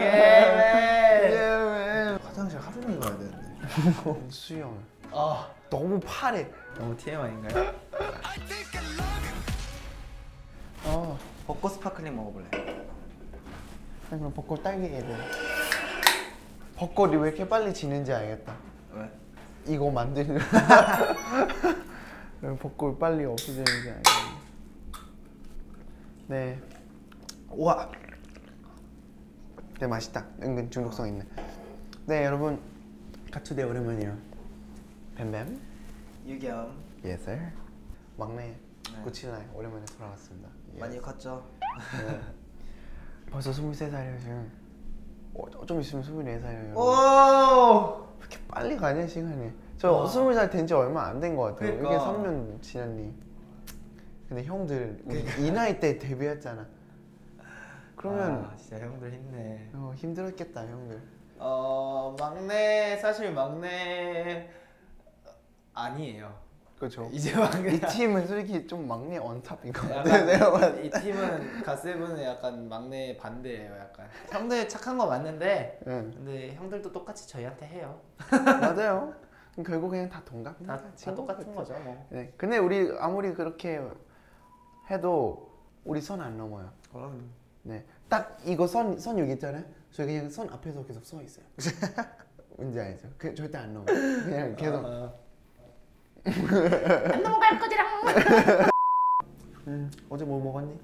예. 화장실 하루 종일 가야 되는데. 수영. 아 너무 파래. 너무 TMI인가요? 어. 벚꽃 sparkling 먹어볼래? 그럼 벚꽃 딸기 애들. 벚꽃이 왜 이렇게 빨리 지는지 알겠다. 왜? 이거 만드는. 왜 벚꽃 빨리 없어지는지 알겠네. 네. 우와. 네 맛있다. 은근 중독성 있네. 네 여러분 가투대 오랜만이에요. 뱀뱀. 유겸 예슬. 막내 네. 구칠나이 오랜만에 돌아왔습니다. 예. 많이 컸죠? 네. 벌써 23살이에요 지금. 어, 좀 있으면 24살이에요. 오! 왜 이렇게 빨리 가냐 시간이. 저 와. 20살 된 지 얼마 안 된 것 같아요. 이게 그러니까. 3년 지났니. 근데 형들 우리 이 나이 때 데뷔했잖아. 그러면 아, 진짜 형들 힘내. 어, 힘들었겠다 형들. 어 막내 사실 막내 아니에요. 그렇죠. 이제 막내. 이 팀은 솔직히 좀 막내 언탑인 것 같아. 내가 봤을 이 팀은 가세븐은 약간 막내 반대예요. 약간 형들 착한 거 맞는데 때. 응. 근데 형들도 똑같이 저희한테 해요. 맞아요. 그럼 결국 그냥 다 동갑. 다, 다 똑같은 거죠 뭐. 네. 근데 우리 아무리 그렇게 해도 우리 선 안 넘어요. 그럼 네. 딱 이거 선, 선 여기 있잖아요. 저희 그냥 선 앞에서 계속 서 있어요. 뭔지 알죠? 그 절대 안 넘어. 그냥 계속. 어, 음, 어제 뭐 먹었니?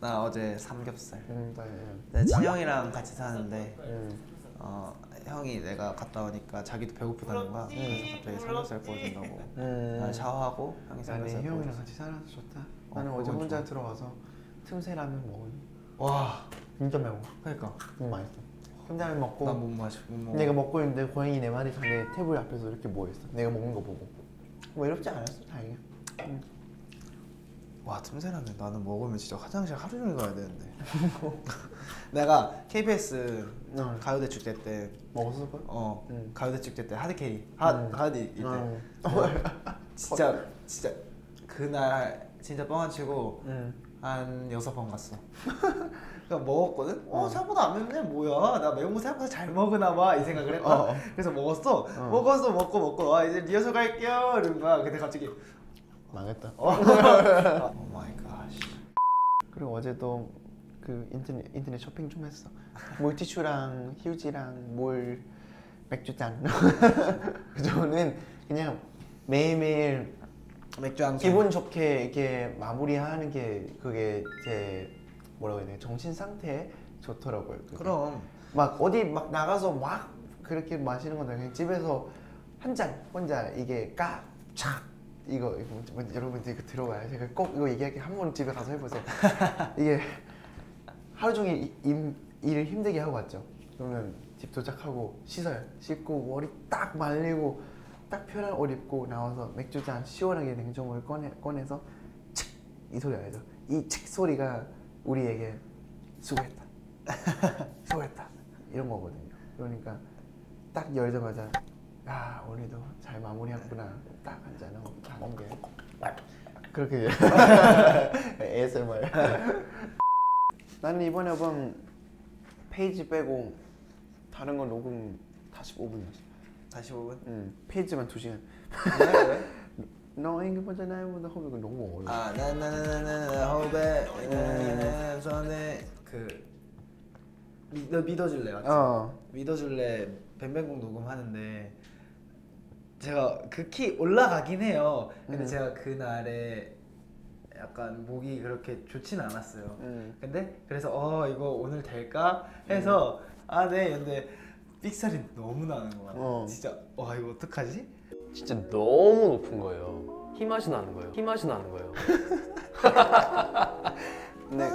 나 어제 삼겹살. 음, 네. 내 친형이랑 같이 사는데 음. 어, 형이 내가 갔다 오니까 자기도 배고프다는 거야. 그래서 갑자기 삼겹살 구워준다고. 음. 난 샤워하고 형이 나는 삼겹살 형이랑 구워줬어. 같이 살아서 좋다. 어, 나는 어제 그건 혼자 좋아. 들어와서 틈새 라면 먹었니? 와, 진짜 매워. 그러니까 너무 맛있어. 틈새 먹고 난못 마셔, 못 먹어. 내가 먹고 있는데 고양이 네 마리 전에 테이블 앞에서 이렇게 모여 있어. 내가 먹는 거 보고. 뭐 외롭지 않았어, 다행이야. 와 틈새라면 나는 먹으면 진짜 화장실 하루 종일 가야 되는데. 내가 KBS 어. 가요대 축제 때, 먹었을 걸? 어 응. 가요대 축제 때 Hard Carry, 하 음. Hard 이때 응. 진짜 진짜 그날 진짜 뻥안 치고 응. 한 여섯 번 갔어. 그러니까 먹었거든. 어 어. 생각보다 안 맵네. 뭐야? 나 매운 거 생각보다 잘 먹으나 봐. 이 생각을 했다. 어. 그래서 먹었어. 먹었어. 먹고 먹고 아 이제 리허설 갈게요. 이런 거야. 근데 갑자기 망했다. Oh my god. 그리고 어제도 그 인터넷 인터넷 쇼핑 좀 했어. 물티슈랑 휴지랑 물 맥주 잔. 저는 그냥 매일매일 맥주 한 기분 좋게 이렇게 마무리하는 게 그게 제 뭐라고 해야 돼 정신 상태에 좋더라고요. 그게. 그럼 막 어디 막 나가서 막 그렇게 마시는 건데 그냥 집에서 한 잔 혼자 이게 까촥 이거 이거 여러분들 이거 들어봐요. 제가 꼭 이거 얘기할게 한 번 집에 가서 해보세요. 이게 하루 종일 이- 임- 일을 힘들게 하고 왔죠. 그러면 집 도착하고 씻어요. 씻고 머리 딱 말리고 딱 편한 옷 입고 나와서 맥주 잔 시원하게 냉장고를 꺼내 꺼내서 칙! 이 소리 알죠? 이 칙 소리가 우리에게 수고했다. 수고했다. 이런 거거든요. 그러니까 딱 열자마자 야 오늘도 잘 마무리했구나. 딱다 넘겨. 그렇게 ASMR. 나는 이번 앨범 페이지 빼고 다른 거 녹음 45분이었어. 다시 5분. 응. 페이지만 2시간. 왜 왜? 너에게 먼저 나보다 호흡이 너무 어려워. 아 나나나나나 음. 전에 그너 믿어줄래 맞지? 어. 믿어줄래 뱀뱀곡 녹음하는데 제가 그키 올라가긴 해요. 근데 음. 제가 그날에 약간 목이 그렇게 좋진 않았어요. 응. 근데 그래서 어 이거 오늘 될까 해서 아네 근데 삑살이 너무 나는 거야. 어. 진짜 와 이거 어떡하지? 진짜 너무 높은 거예요. 힘맛이 나는 거예요. 힘맛이 나는 거예요. 근데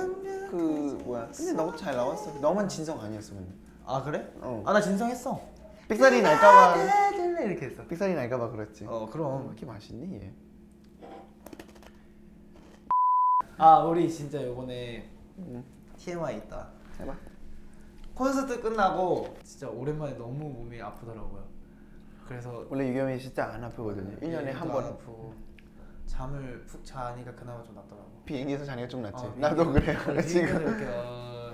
그 뭐야? 근데 너무 잘 나왔어. 너만 진성 아니었어 근데. 아 그래? 어. 아 나 진성했어. 삑살이 날까봐. 이렇게 했어. 삑살이 날까봐 그렇지. 어왜 그럼 이렇게 맛있니 얘? 아 우리 진짜 요번에 응. TMI 있다. 해봐. 콘서트 끝나고 진짜 오랜만에 너무 몸이 아프더라고요. 그래서 원래 유겸이 진짜 안 아프거든요. 1년에 일도 한안 번. 아프고 잠을 푹 자니까 그나마 좀 낫더라고. 비행기에서 자니까 좀 낫지. 어, 나도 그래요. 지금 이렇게 어,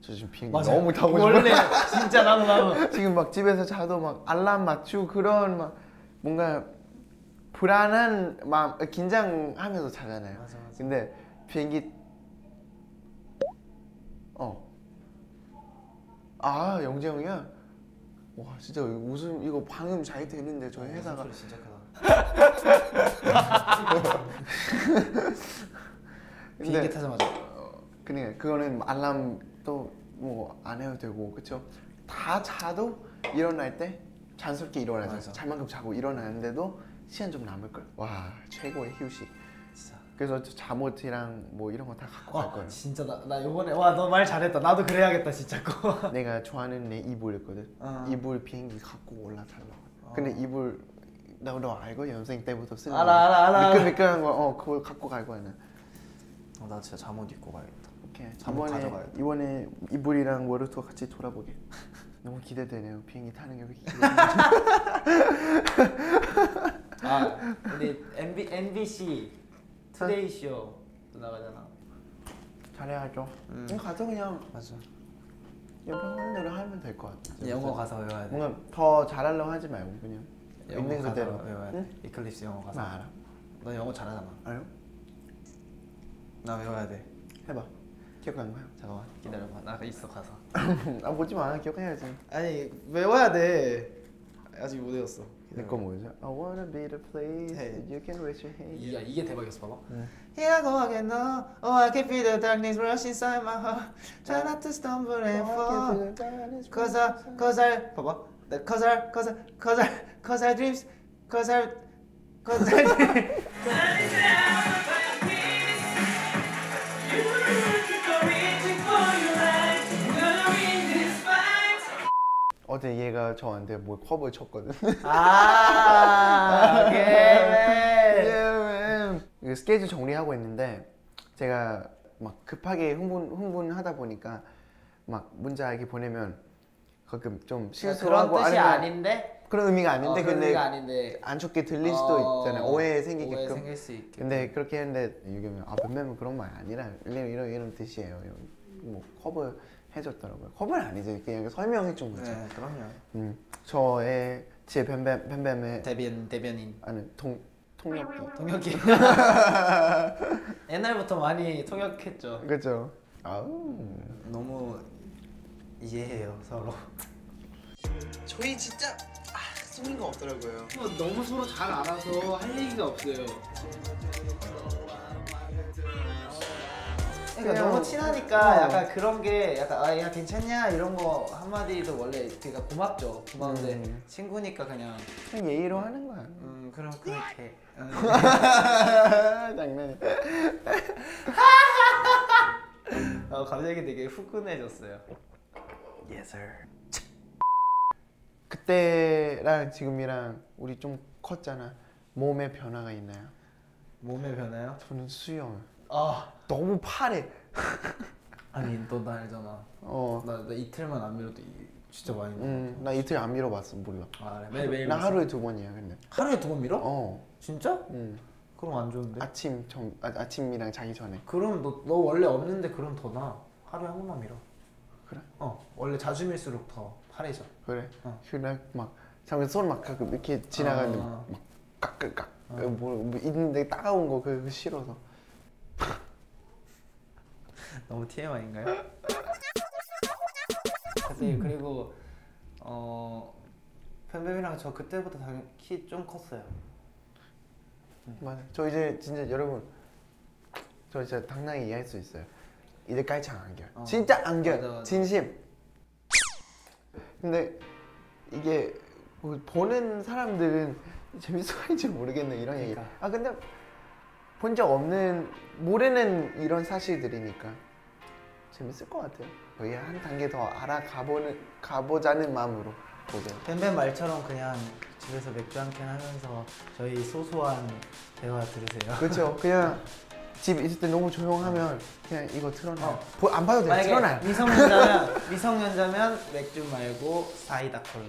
저 지금 비행기 맞아. 너무 타고 싶어요. 원래 진짜 나도 나도. 지금 막 집에서 자도 막 알람 맞추고 그런 막 뭔가 불안한 마음 긴장하면서 자잖아요. 맞아, 맞아. 근데 비행기 어. 아 영재 형이야? 와 진짜 웃음 이거 방음 잘 되는데 저희 회사가 소리 진짜 크다. 비행기 타자마자. 그러니까 그거는 알람 또 뭐 안 해도 되고 그쵸? 다 자도 일어날 때 잔스럽게 일어나서. 잘만큼 자고 일어나는데도 시간 좀 남을 걸. 와 최고의 휴식. 그래서 저 잠옷이랑 뭐 이런 거 다 갖고 갈와 거예요. 진짜 나, 나 이번에 와 너 말 잘했다. 나도 그래야겠다 진짜 거. 내가 좋아하는 내 이불이었거든. 어. 이불 비행기 갖고 올라타려고. 근데 이불 너, 너 알고 연생 때부터 쓰는 알아, 알아, 알아, 알아. 미끌미끌한 거, 어 그걸 갖고 갈 거야 나. 어, 나 진짜 잠옷 입고 가야겠다. 오케이. 잠옷 이번에 가져가야겠다. 이번에 이불이랑 world tour 같이 돌아보게. 너무 기대되네요. 비행기 타는 게왜 이렇게 기대? 아 우리 NB, NBC Today Show 나가잖아. 잘해야죠. 음. 음. 가서 그냥 맞아. 옆에 하는 대로 하면 될 것 같아. 영어 가사 외워야 돼. 뭔가 더 잘하려고 하지 말고 그냥 영어 있는 그대로. 외워야 돼. 응? Eclipse 영어 나 가사. 알아. 너 영어 잘하잖아. 알아요? 나 외워야 돼. 해봐. 기억나는 거야? 잠깐만 기다려봐. 나 있어 가사. 아 보지 마. 기억해야지. 아니 외워야 돼. 아직 못 외웠어. 내거 뭐죠? I wanna be the place Hey. that you can raise your hand. 이게 이게 대박이었어 봐봐. 네. Here I go again now. Oh I can feel the darkness rush inside my heart. Try not to stumble and fall. Cause I, cause I, 봐봐. 네, Cause I, cause I, cause I, cause I dreams, cause I, cause I 어제 얘가 저한테 뭐 컵을 쳤거든. 아, 오케이. 스케줄 정리하고 있는데 제가 막 급하게 흥분 흥분하다 보니까 막 문자 이렇게 보내면 가끔 좀 실수하고 그런 뜻이 아닌데. 그런 의미가 아닌데 어, 그런 근데 아닌데. 안 좋게 들릴 수도 어, 있잖아요. 오해 오해 생기게끔. 생길 수 있게. 근데 그렇게 했는데 이게 아 변명은 그런 말 아니라 이런 이런 이런 뜻이에요. 뭐 커버 해줬더라고요. 커버는 아니지 그냥 설명해 준 거죠. 네, 그럼요. 음, 저의 제 변뱀 변뱀의 대변 대변인. 아는 통 통역기. 통역기. 옛날부터 많이 통역했죠. 그죠. 아우. 너무 이해해요 서로. 저희 진짜 아, 숨긴 거 없더라고요. 너무 서로 잘 알아서 할 얘기가 없어요. 그러니까 너무 친하니까 어. 약간 그런 게 약간 아 야 괜찮냐 이런 거 한마디도 원래 그러니까 고맙죠. 고마운데 음. 친구니까 그냥 그냥 예의로 하는 거야. 음 그럼 그렇게 음. 장난이야. 어, 갑자기 되게 후끈해졌어요. Yes sir. 그때랑 지금이랑 우리 좀 컸잖아. 몸에 변화가 있나요? 몸의 변화요? 저는 수영. 아 너무 파래. 아니 너나 알잖아. 어. 나, 나 이틀만 안 밀어도 이- 진짜 많이 밀어. 음, 나 이틀 안 밀어봤어 몰라. 아 그래? 매일 매일 나? 하루에 두 번이야 근데. 하루에 두 번 밀어? 어. 진짜? 음. 그럼 안 좋은데. 아침 점 아, 아침이랑 자기 전에. 그럼 너, 너 원래 없는데 그럼 더 나. 하루에 한 번만 밀어. 그래? 어 원래 자주 밀수록 더 파래져. 그래. 어. 그날 막 잠깐 손막 이렇게 지나가는데 어. 막 깍깍깍. 뭐, 뭐 있는데 따가운 거 그거 싫어서. 너무 TMI인가요? 선생님 그리고 어 팬뱀이랑 저 그때부터 키좀 컸어요. 맞아. 저 이제 진짜 여러분 저 진짜 당당히 이해할 수 있어요. 이제 깔창 안겨. 어. 진짜 안겨. 맞아, 맞아. 진심. 근데 이게 뭐 보는 사람들은 재밌어 할지 모르겠네 이런 얘기. 그러니까. 아 근데 본 적 없는 모르는 이런 사실들이니까 재밌을 것 같아요. 거의 한 단계 더 알아가보는 가보자는 마음으로 보세요. 뱀뱀 말처럼 그냥 집에서 맥주 한 캔 하면서 저희 소소한 대화 들으세요. 그렇죠. 그냥 집 있을 때 너무 조용하면 그냥 이거 틀어놔. 어. 요안 봐도 돼. 틀어놔. 미성년자면 미성년자면 맥주 말고 사이다 콜라.